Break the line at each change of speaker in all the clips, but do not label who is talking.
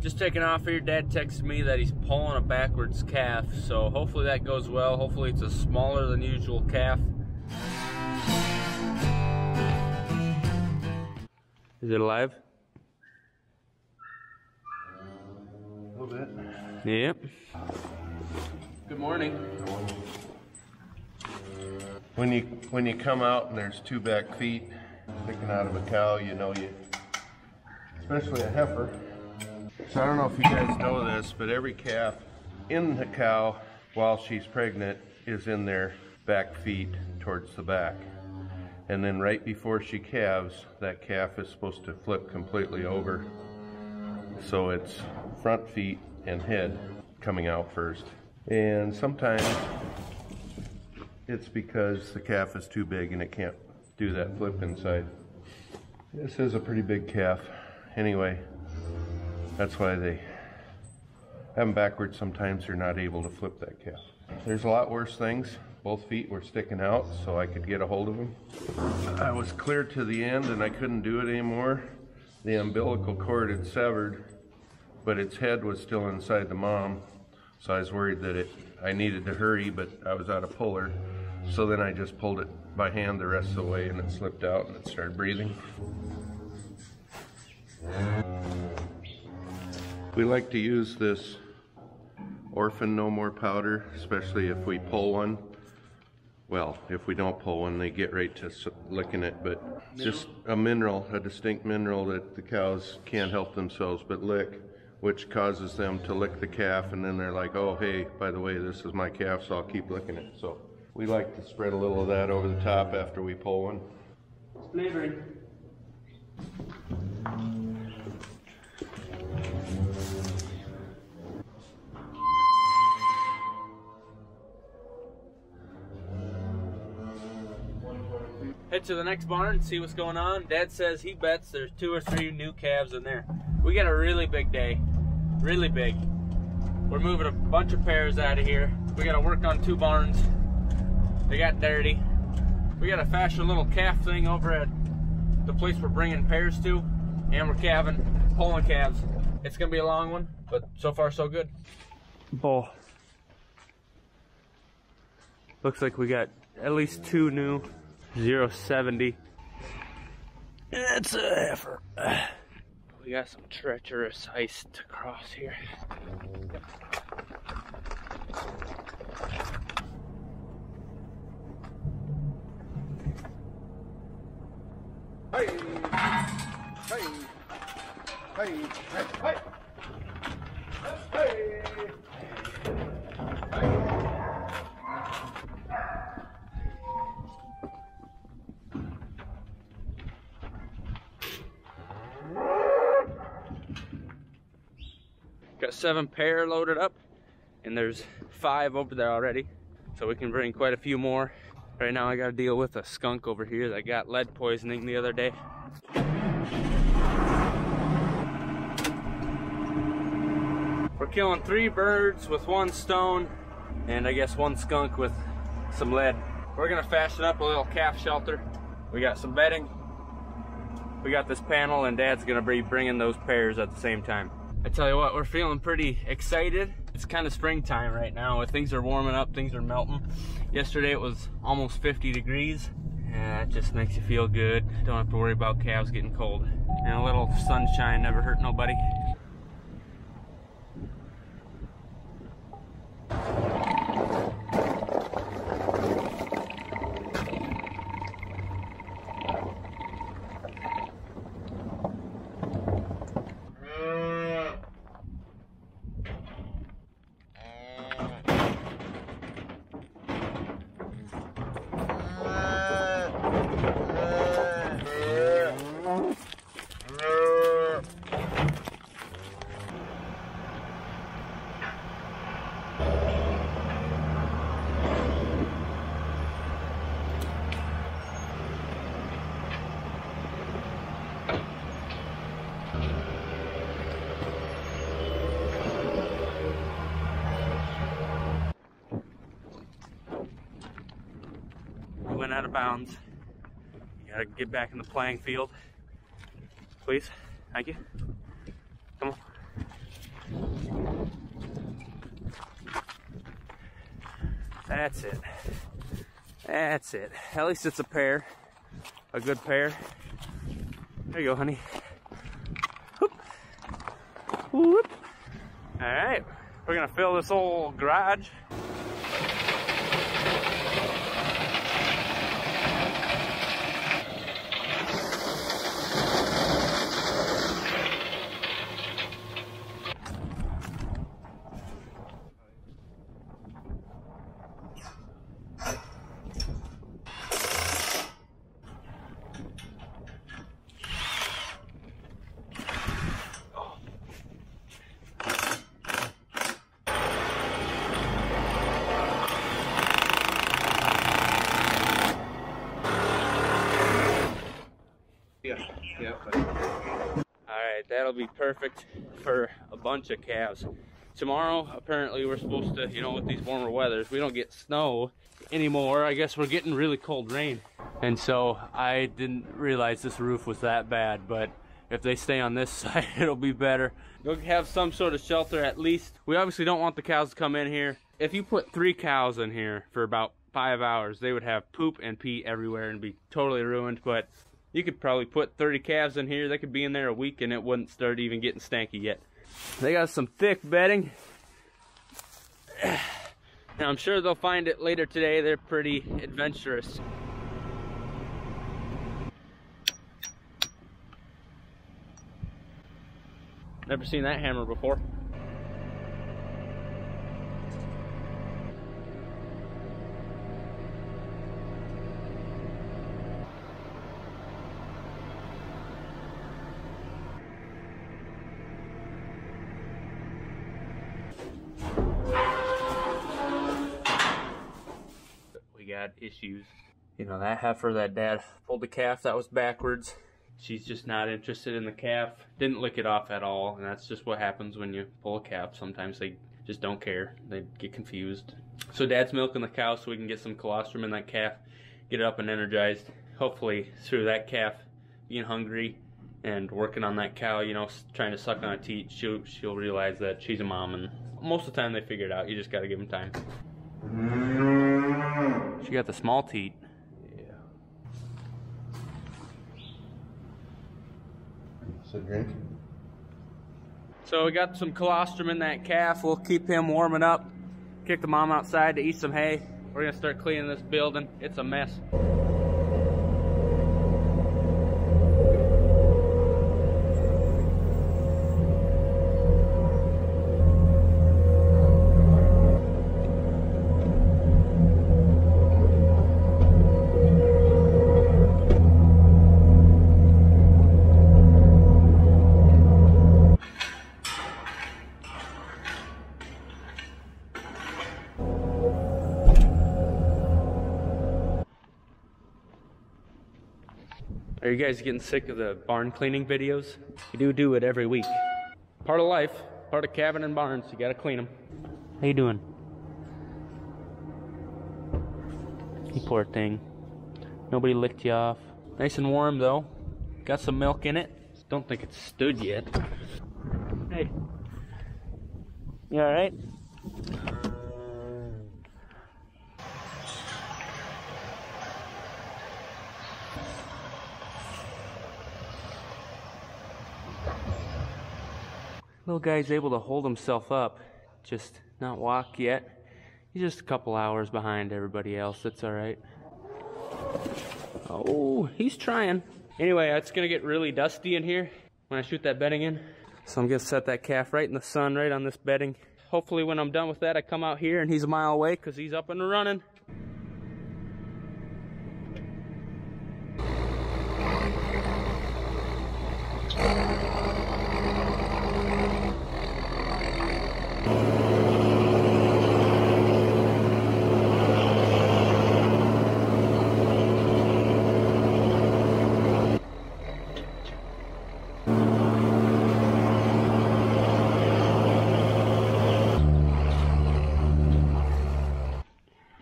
just taking off here. Dad texted me that he's pulling a backwards calf, so hopefully that goes well. Hopefully it's a smaller than usual calf. Is it alive?
A little bit.
Yep. Good morning.
When you when you come out and there's two back feet sticking out of a cow, you know you, especially a heifer. So I don't know if you guys know this, but every calf in the cow while she's pregnant is in their back feet towards the back. And then right before she calves, that calf is supposed to flip completely over. So it's front feet and head coming out first. And sometimes it's because the calf is too big and it can't do that flip inside. This is a pretty big calf. Anyway, that's why they have them backwards. Sometimes they're not able to flip that calf. There's a lot worse things. Both feet were sticking out so I could get a hold of them. I was clear to the end and I couldn't do it anymore. The umbilical cord had severed, but its head was still inside the mom. So I was worried that it, I needed to hurry, but I was out of puller. So then I just pulled it by hand the rest of the way and it slipped out and it started breathing. We like to use this orphan no more powder, especially if we pull one. Well, if we don't pull one, they get right to licking it, but just a mineral, a distinct mineral that the cows can't help themselves but lick, which causes them to lick the calf, and then they're like, oh, hey, by the way, this is my calf, so I'll keep licking it. So we like to spread a little of that over the top after we pull one.
It's Flavoring. Head to the next barn, and see what's going on. Dad says he bets there's two or three new calves in there. We got a really big day. Really big. We're moving a bunch of pairs out of here. We gotta work on two barns. They got dirty. We got a fashion little calf thing over at the place we're bringing pairs to, and we're calving, pulling calves. It's gonna be a long one, but so far so good. Bull. Looks like we got at least two new 070. It's a heifer. We got some treacherous ice to cross here.
Hey, hey, hey, hey, hey,
seven pair loaded up, and there's five over there already. So we can bring quite a few more. Right now I gotta deal with a skunk over here that got lead poisoning the other day. We're killing three birds with one stone, and I guess one skunk with some lead. We're gonna fashion up a little calf shelter. We got some bedding. We got this panel, and Dad's gonna be bringing those pairs at the same time. I tell you what, we're feeling pretty excited. It's kind of springtime right now. Things are warming up, things are melting. Yesterday it was almost 50 degrees. And that just makes you feel good. Don't have to worry about calves getting cold. And a little sunshine never hurt nobody. of bounds. You gotta get back in the playing field. Please. Thank you. Come on. That's it. That's it. At least it's a pair. A good pair. There you go, honey. Whoop. Whoop. All right. We're gonna fill this old garage. That'll be perfect for a bunch of calves. Tomorrow, apparently, we're supposed to, you know, with these warmer weathers, we don't get snow anymore. I guess we're getting really cold rain. And so I didn't realize this roof was that bad, but if they stay on this side, it'll be better. You'll have some sort of shelter at least. We obviously don't want the cows to come in here. If you put three cows in here for about five hours, they would have poop and pee everywhere and be totally ruined, but you could probably put 30 calves in here. They could be in there a week and it wouldn't start even getting stanky yet. They got some thick bedding. And I'm sure they'll find it later today. They're pretty adventurous. Never seen that hammer before. Got issues. You know, that heifer that dad pulled the calf that was backwards. She's just not interested in the calf. Didn't lick it off at all, and that's just what happens when you pull a calf. Sometimes they just don't care. They get confused. So dad's milking the cow so we can get some colostrum in that calf, get it up and energized. Hopefully through that calf being hungry and working on that cow, you know, trying to suck on a teat, she'll, she'll realize that she's a mom and most of the time they figure it out. You just gotta give them time. She got the small teat.
Yeah. So drink.
So we got some colostrum in that calf. We'll keep him warming up. Kick the mom outside to eat some hay. We're gonna start cleaning this building. It's a mess. Are you guys getting sick of the barn cleaning videos? We do do it every week. Part of life, part of calving and barns. You gotta clean them. How you doing? You poor thing. Nobody licked you off. Nice and warm though. Got some milk in it. Don't think it's stood yet. Hey. You alright? Little guy's able to hold himself up, just not walk yet. He's just a couple hours behind everybody else. That's all right. Oh, he's trying. Anyway, it's gonna get really dusty in here when I shoot that bedding in. So I'm gonna set that calf right in the sun, right on this bedding. Hopefully when I'm done with that, I come out here and he's a mile away because he's up and running.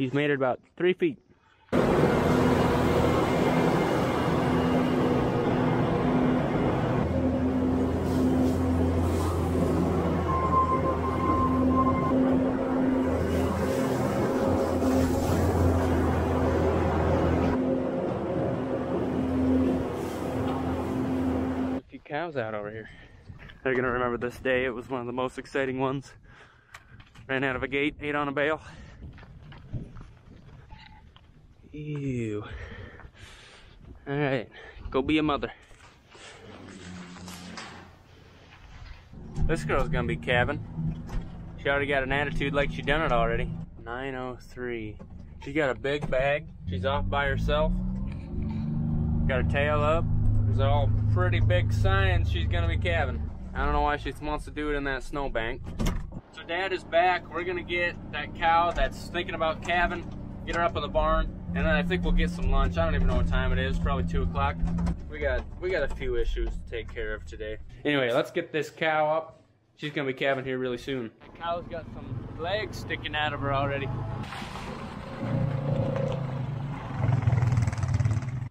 He's made it about three feet. cows out over here. They're gonna remember this day. It was one of the most exciting ones. Ran out of a gate, ate on a bale. Ew. All right, go be a mother. This girl's gonna be calving. She already got an attitude like she done it already. 903. She got a big bag. She's off by herself. Got her tail up. There's all pretty big signs she's gonna be calving. I don't know why she wants to do it in that snowbank. So dad is back. We're gonna get that cow that's thinking about calving, get her up in the barn, and then I think we'll get some lunch. I don't even know what time it is, probably two o'clock. We got we got a few issues to take care of today. Anyway, let's get this cow up. She's gonna be calving here really soon. The cow's got some legs sticking out of her already.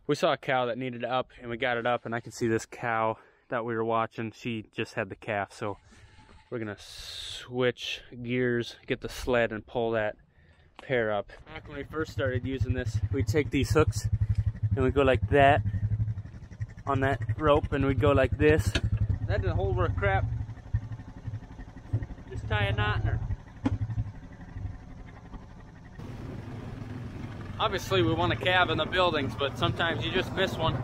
We saw a cow that needed up and we got it up and I can see this cow that we were watching. She just had the calf. So we're gonna switch gears, get the sled and pull that pair up. Back when we first started using this, we'd take these hooks and we go like that on that rope and we'd go like this. That didn't hold worth crap. Just tie a knot in her. Obviously we want to calve in the buildings, but sometimes you just miss one.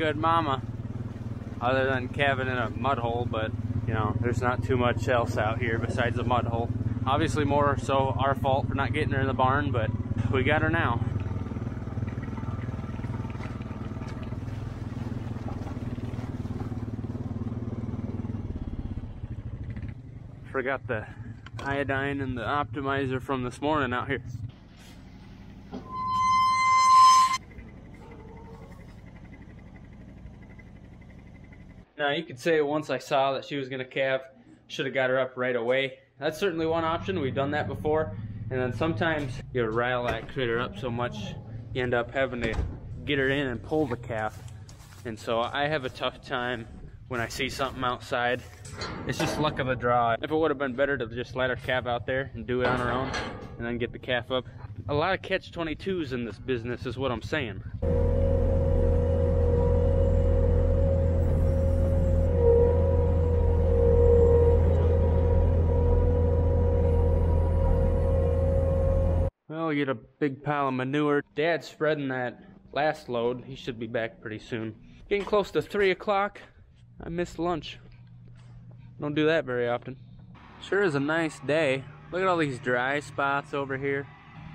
Good mama, other than calving in a mud hole, but you know, there's not too much else out here besides a mud hole. Obviously more so our fault for not getting her in the barn, but we got her now. Forgot the iodine and the optimizer from this morning out here. Now you could say once I saw that she was gonna calve, should have got her up right away. That's certainly one option. We've done that before. And then sometimes you rile that critter up so much, you end up having to get her in and pull the calf. And so I have a tough time when I see something outside. It's just luck of the draw. If it would have been better to just let her calf out there and do it on her own and then get the calf up. A lot of catch-22s in this business is what I'm saying. Well, we get a big pile of manure. Dad's spreading that last load. He should be back pretty soon. Getting close to 3 o'clock. I missed lunch. Don't do that very often. Sure is a nice day. Look at all these dry spots over here.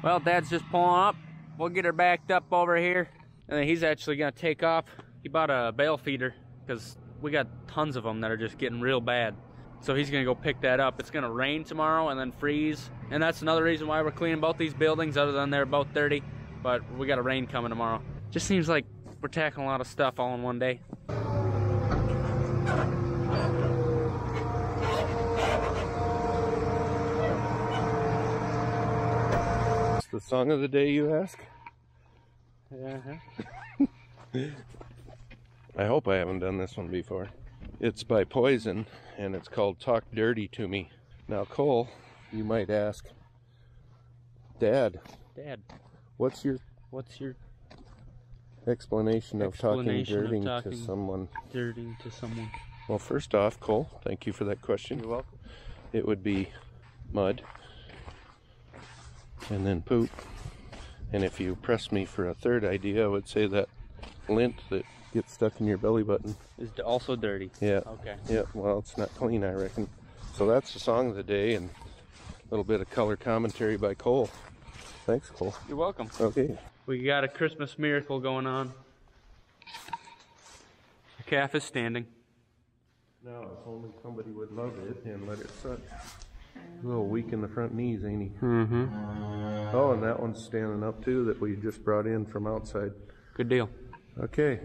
Well, Dad's just pulling up. We'll get her backed up over here. And then he's actually going to take off. He bought a bale feeder because we got tons of them that are just getting real bad. So he's gonna go pick that up. It's gonna rain tomorrow and then freeze. And that's another reason why we're cleaning both these buildings other than they're both dirty. But we got a rain coming tomorrow. Just seems like we're tackling a lot of stuff all in one day.
It's the song of the day, you ask?
Uh-huh.
I hope I haven't done this one before. It's by Poison, and it's called Talk Dirty to Me. Now, Cole, you might ask, Dad,
Dad,
what's your
what's your
explanation of
Explanation of
talking dirty
talking-
to someone?
dirting to someone?
Well, first off, Cole, thank you for that question.
You're welcome.
It would be mud, and then poop. And if you press me for a third idea, I would say that lint that gets stuck in your belly button.
Is also dirty.
Yeah.
Okay.
Yeah, well, it's not clean, I reckon. So that's the song of the day and a little bit of color commentary by Cole. Thanks, Cole.
You're welcome.
Okay.
We got a Christmas miracle going on. The calf is standing.
Now, if only somebody would love it and let it suck. A little weak in the front knees, ain't he?
Mm-hmm.
Oh, and that one's standing up too that we just brought in from outside.
Good deal.
Okay.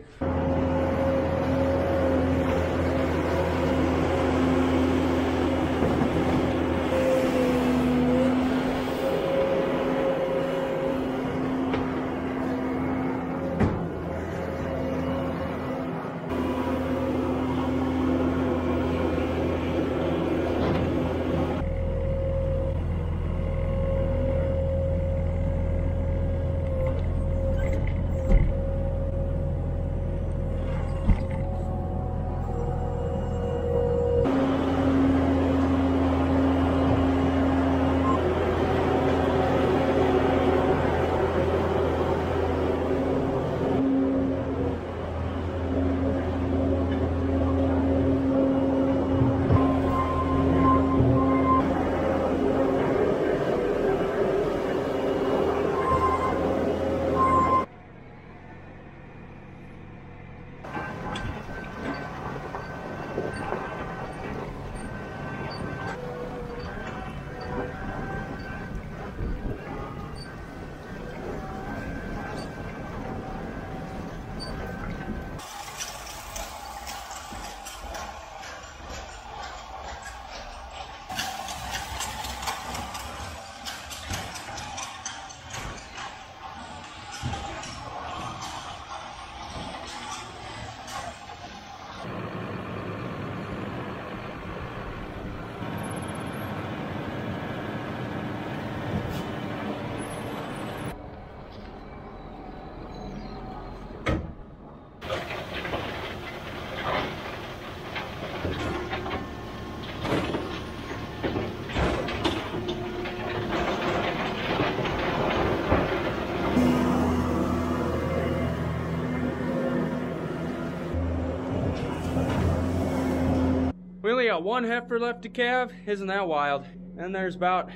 Got one heifer left to calve. Isn't that wild? And there's about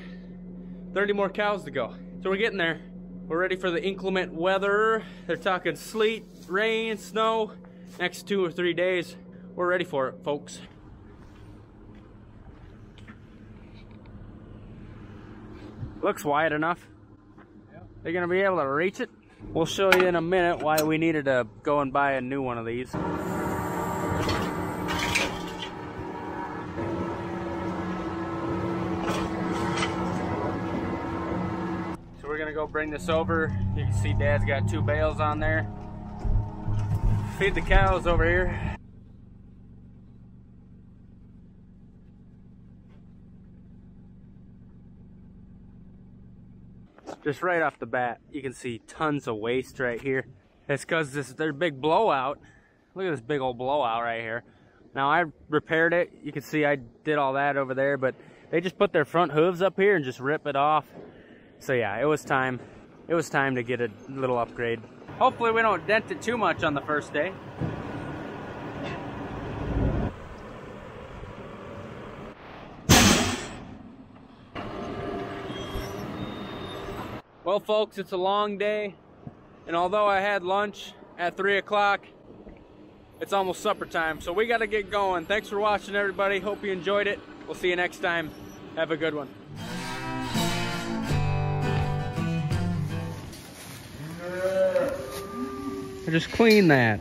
30 more cows to go. So we're getting there. We're ready for the inclement weather. They're talking sleet, rain, snow. Next two or three days. We're ready for it, folks. Looks wide enough. They're gonna be able to reach it. We'll show you in a minute why we needed to go and buy a new one of these. Go bring this over. You can see Dad's got two bales on there. Feed the cows over here. just right off the bat, you can see tons of waste right here. It's because this their big blowout. Look at this big old blowout right here. Now I repaired it. You can see I did all that over there, but they just put their front hooves up here and just rip it off. So yeah, it was time. It was time to get a little upgrade. Hopefully we don't dent it too much on the first day. Well, folks, it's a long day, and although I had lunch at 3 o'clock, it's almost supper time, so we got to get going. Thanks for watching, everybody. Hope you enjoyed it. We'll see you next time. Have a good one. Just cleaned that.